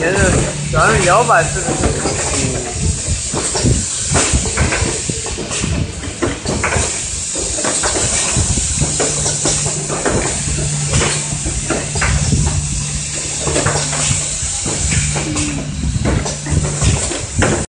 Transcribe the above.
沿着咱是摇摆式的。